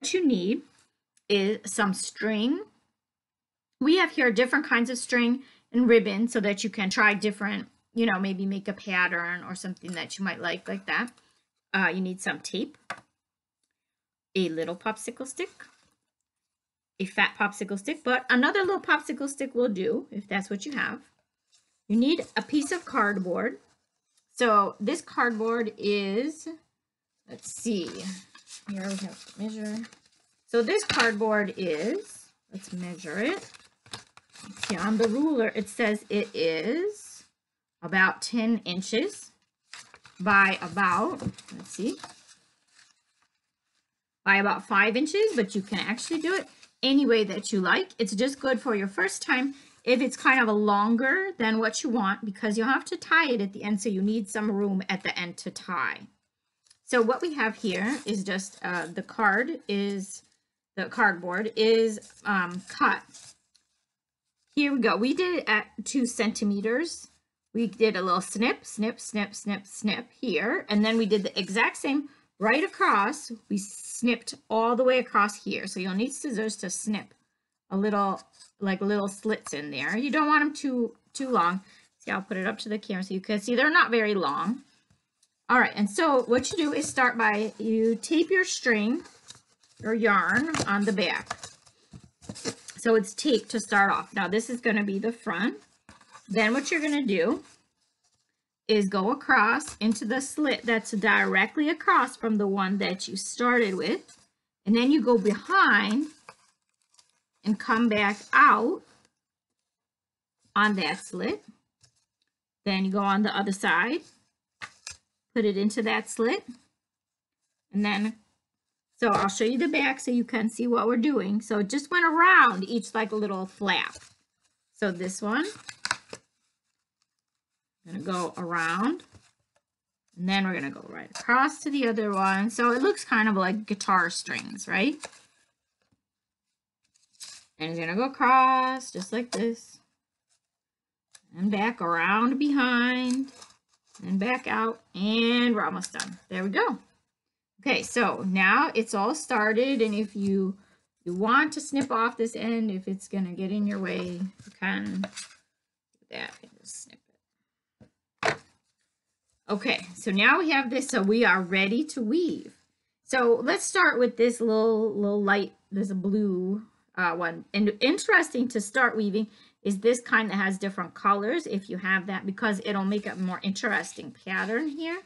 What you need is some string. We have here different kinds of string and ribbon so that you can try different, you know, maybe make a pattern or something that you might like like that. Uh, you need some tape, a little popsicle stick, a fat popsicle stick, but another little popsicle stick will do if that's what you have. You need a piece of cardboard. So this cardboard is, let's see, here we have measure. So this cardboard is, let's measure it. See, on the ruler, it says it is about 10 inches by about, let's see, by about five inches, but you can actually do it any way that you like. It's just good for your first time if it's kind of a longer than what you want because you'll have to tie it at the end so you need some room at the end to tie. So what we have here is just uh, the card is, the cardboard is um, cut. Here we go. We did it at two centimeters. We did a little snip, snip, snip, snip, snip here. And then we did the exact same right across. We snipped all the way across here. So you'll need scissors to snip a little, like little slits in there. You don't want them too, too long. See, I'll put it up to the camera so you can see they're not very long. All right, and so what you do is start by, you tape your string or yarn on the back. So it's taped to start off. Now this is gonna be the front. Then what you're gonna do is go across into the slit that's directly across from the one that you started with. And then you go behind and come back out on that slit. Then you go on the other side, put it into that slit. And then, so I'll show you the back so you can see what we're doing. So it just went around each like a little flap. So this one, I'm going to go around. And then we're going to go right across to the other one. So it looks kind of like guitar strings, right? And it's going to go across just like this. And back around behind. And back out. And we're almost done. There we go. Okay, so now it's all started. And if you, you want to snip off this end, if it's going to get in your way, you can do that and just snip it. Okay, so now we have this, so we are ready to weave. So let's start with this little, little light, this blue uh, one. And interesting to start weaving is this kind that has different colors, if you have that, because it'll make a more interesting pattern here.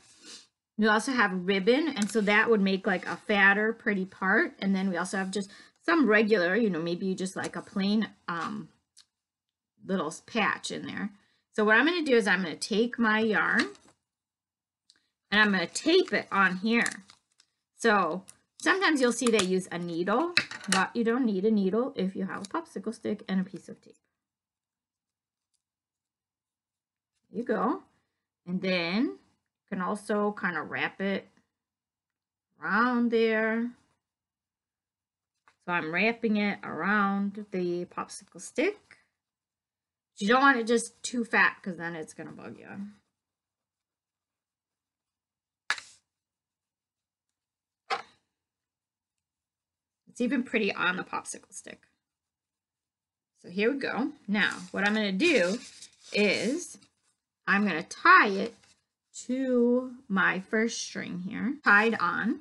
We also have ribbon, and so that would make like a fatter, pretty part. And then we also have just some regular, you know, maybe you just like a plain um, little patch in there. So what I'm going to do is I'm going to take my yarn and I'm going to tape it on here. So sometimes you'll see they use a needle, but you don't need a needle if you have a popsicle stick and a piece of tape. There you go. And then you can also kind of wrap it around there. So I'm wrapping it around the popsicle stick. You don't want it just too fat because then it's going to bug you. It's even pretty on the popsicle stick. So here we go. Now, what I'm going to do is I'm going to tie it to my first string here, tied on.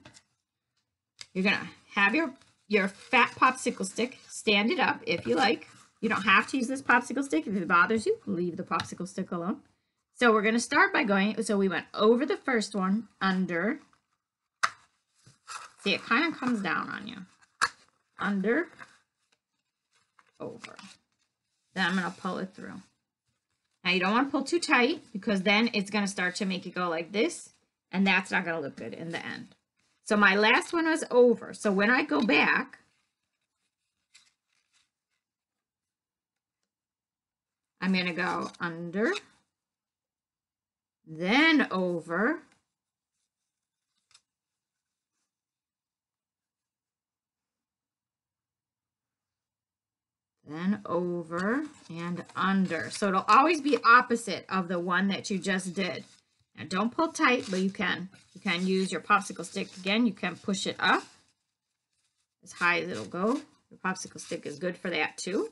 You're going to have your, your fat popsicle stick, stand it up if you like. You don't have to use this popsicle stick. If it bothers you, leave the popsicle stick alone. So we're going to start by going, so we went over the first one, under. See, it kind of comes down on you under, over. Then I'm going to pull it through. Now you don't want to pull too tight because then it's going to start to make it go like this and that's not going to look good in the end. So my last one was over. So when I go back, I'm going to go under, then over, then over and under. So it'll always be opposite of the one that you just did. Now don't pull tight, but you can. You can use your popsicle stick again. You can push it up as high as it'll go. The popsicle stick is good for that too.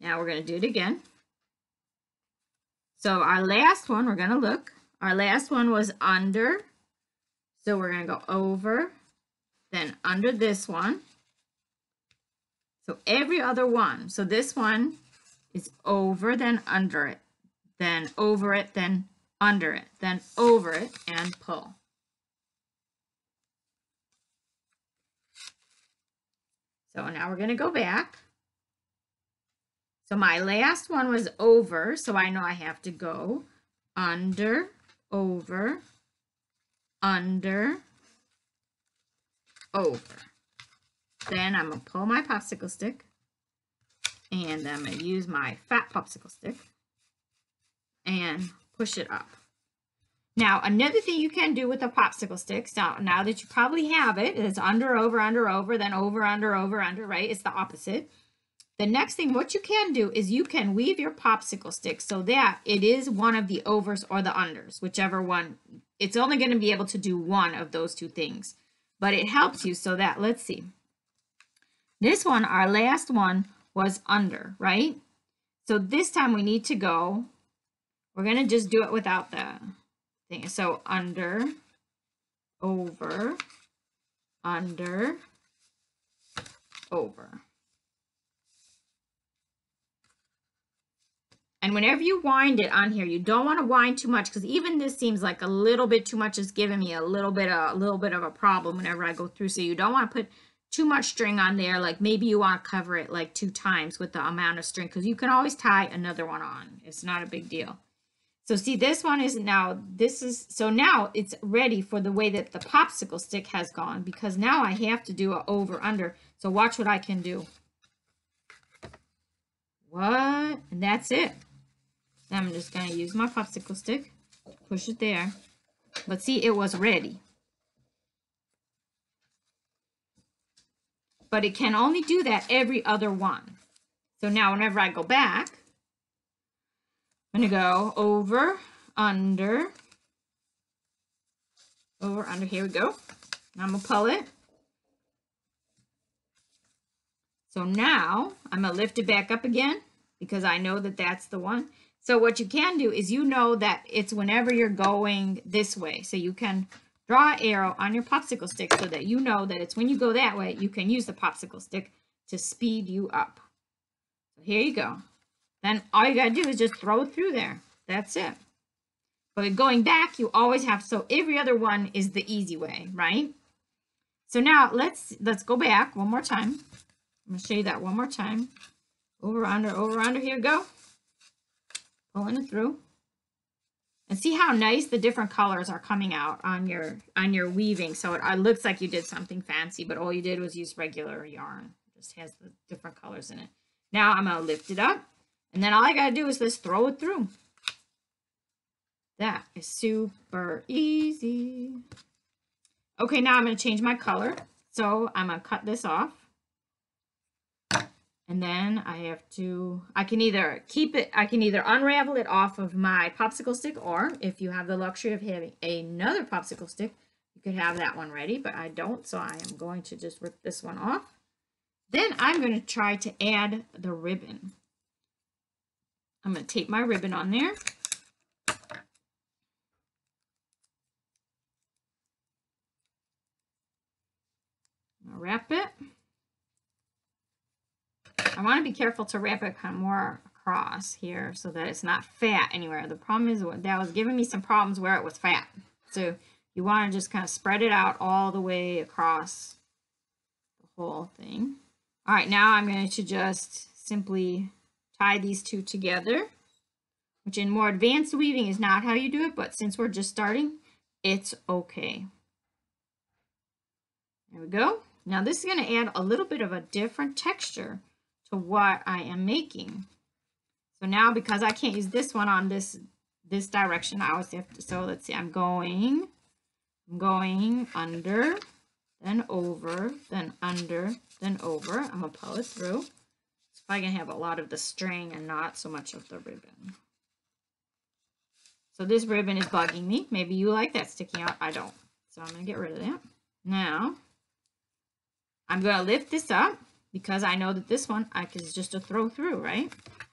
Now we're going to do it again. So our last one, we're going to look. Our last one was under. So we're going to go over, then under this one. So every other one. So this one is over, then under it, then over it, then under it, then over it, and pull. So now we're going to go back. So my last one was over, so I know I have to go under, over, under, over. Then I'm going to pull my popsicle stick and I'm going to use my fat popsicle stick and push it up. Now, another thing you can do with the popsicle sticks, now, now that you probably have it, it, is under, over, under, over, then over, under, over, under, right? It's the opposite. The next thing, what you can do is you can weave your popsicle stick so that it is one of the overs or the unders, whichever one. It's only going to be able to do one of those two things, but it helps you so that, let's see. This one, our last one, was under, right? So this time we need to go, we're going to just do it without the thing. So under, over, under, over. And whenever you wind it on here, you don't want to wind too much because even this seems like a little bit too much is giving me a little bit of, a little bit of a problem whenever I go through. So you don't want to put too much string on there. Like maybe you want to cover it like two times with the amount of string because you can always tie another one on. It's not a big deal. So see, this one is now, this is, so now it's ready for the way that the popsicle stick has gone because now I have to do a over under. So watch what I can do. What? And that's it. I'm just going to use my popsicle stick, push it there. But see, it was ready. But it can only do that every other one. So now whenever I go back, I'm going to go over, under, over, under. Here we go. I'm going to pull it. So now I'm going to lift it back up again because I know that that's the one. So what you can do is you know that it's whenever you're going this way. So you can draw an arrow on your popsicle stick so that you know that it's when you go that way, you can use the popsicle stick to speed you up. So here you go. Then all you got to do is just throw it through there. That's it. But going back, you always have, so every other one is the easy way, right? So now let's, let's go back one more time. I'm to show you that one more time. Over, under, over, under, here go pulling it through. And see how nice the different colors are coming out on your on your weaving. So it, it looks like you did something fancy, but all you did was use regular yarn. It just has the different colors in it. Now I'm going to lift it up. And then all I got to do is just throw it through. That is super easy. Okay, now I'm going to change my color. So I'm going to cut this off. And then I have to, I can either keep it, I can either unravel it off of my popsicle stick, or if you have the luxury of having another popsicle stick, you could have that one ready, but I don't, so I am going to just rip this one off. Then I'm going to try to add the ribbon. I'm going to tape my ribbon on there. wrap it. I want to be careful to wrap it kind of more across here so that it's not fat anywhere. The problem is that was giving me some problems where it was fat. So you want to just kind of spread it out all the way across the whole thing. All right, now I'm going to just simply tie these two together, which in more advanced weaving is not how you do it, but since we're just starting, it's okay. There we go. Now this is going to add a little bit of a different texture what I am making. So now because I can't use this one on this this direction, I always have to, so let's see, I'm going, I'm going under, then over, then under, then over. I'm gonna pull it through. So I can have a lot of the string and not so much of the ribbon. So this ribbon is bugging me. Maybe you like that sticking out. I don't. So I'm to get rid of that. Now, I'm to lift this up because I know that this one I is just a throw through, right?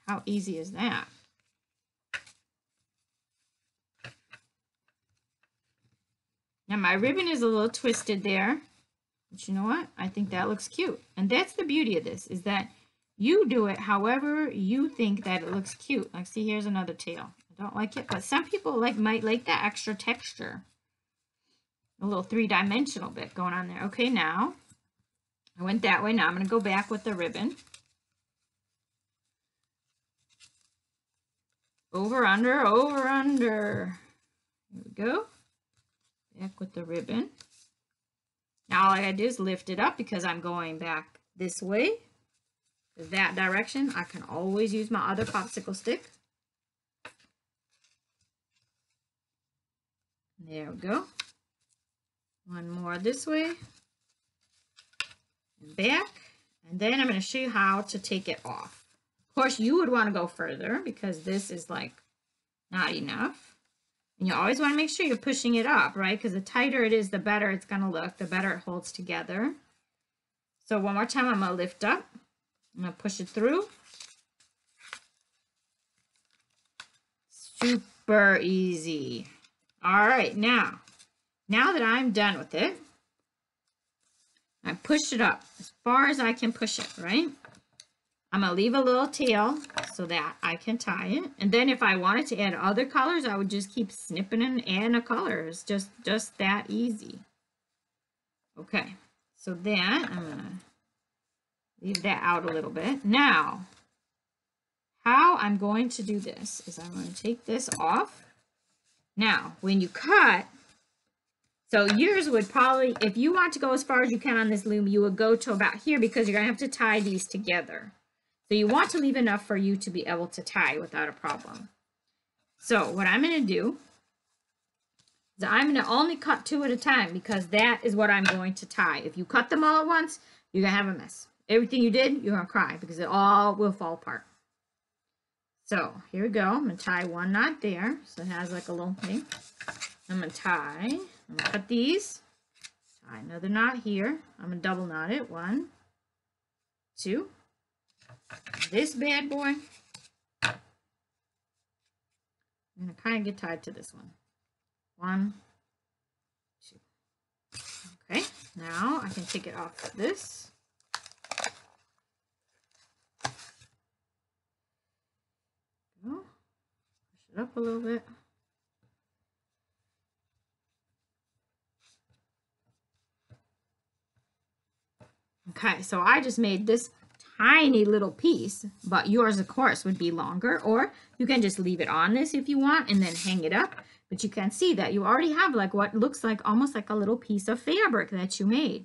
How easy is that? Now my ribbon is a little twisted there, but you know what? I think that looks cute. And that's the beauty of this, is that you do it however you think that it looks cute. Like see, here's another tail. I don't like it, but some people like might like that extra texture. A little three-dimensional bit going on there. Okay, now I went that way. Now I'm going to go back with the ribbon. Over, under, over, under. There we go. Back with the ribbon. Now all I gotta do is lift it up because I'm going back this way. That direction. I can always use my other popsicle stick. There we go. One more this way. And back. And then I'm going to show you how to take it off. Of course, you would want to go further because this is like not enough. And you always want to make sure you're pushing it up, right? Because the tighter it is, the better it's going to look, the better it holds together. So one more time, I'm going to lift up. I'm going to push it through. Super easy. All right, now, now that I'm done with it, I push it up as far as I can push it, right? I'm to leave a little tail so that I can tie it. And then if I wanted to add other colors, I would just keep snipping and adding a color. It's just, just that easy. Okay, so then I'm to leave that out a little bit. Now, how I'm going to do this is I'm to take this off. Now, when you cut, so yours would probably, if you want to go as far as you can on this loom, you would go to about here because you're going to have to tie these together. So you want to leave enough for you to be able to tie without a problem. So what I'm going to do is I'm going to only cut two at a time because that is what I'm going to tie. If you cut them all at once, you're going to have a mess. Everything you did, you're going to cry because it all will fall apart. So here we go. I'm going to tie one knot there. So it has like a little thing. I'm going to tie. I'm going to cut these. Tie another knot here. I'm going to double knot it. One, two, this bad boy, I'm going to kind of get tied to this one. One, two. Okay, now I can take it off this. Push it up a little bit. Okay, so I just made this tiny little piece, but yours, of course, would be longer, or you can just leave it on this if you want and then hang it up. But you can see that you already have like what looks like almost like a little piece of fabric that you made.